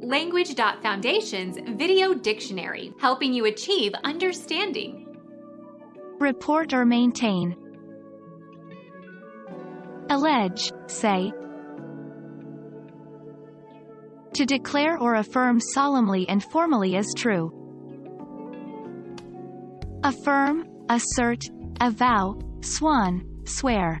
Language.Foundation's Video Dictionary, helping you achieve understanding. Report or maintain. Allege, say. To declare or affirm solemnly and formally as true. Affirm, assert, avow, swan, swear.